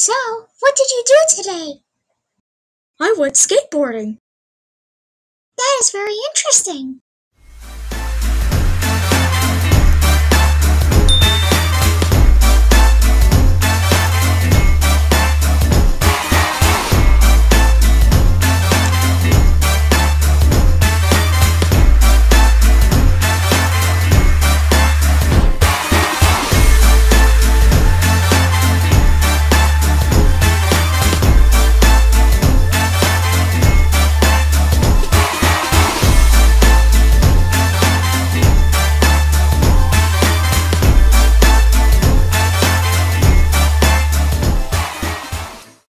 So, what did you do today? I went skateboarding. That is very interesting.